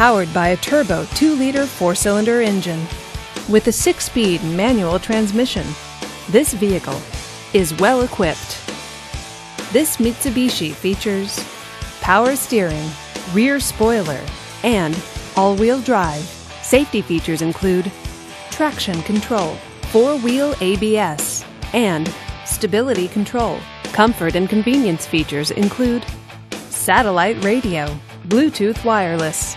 powered by a turbo 2 liter four cylinder engine. With a six speed manual transmission, this vehicle is well equipped. This Mitsubishi features power steering, rear spoiler, and all wheel drive. Safety features include traction control, four wheel ABS, and stability control. Comfort and convenience features include satellite radio, Bluetooth wireless,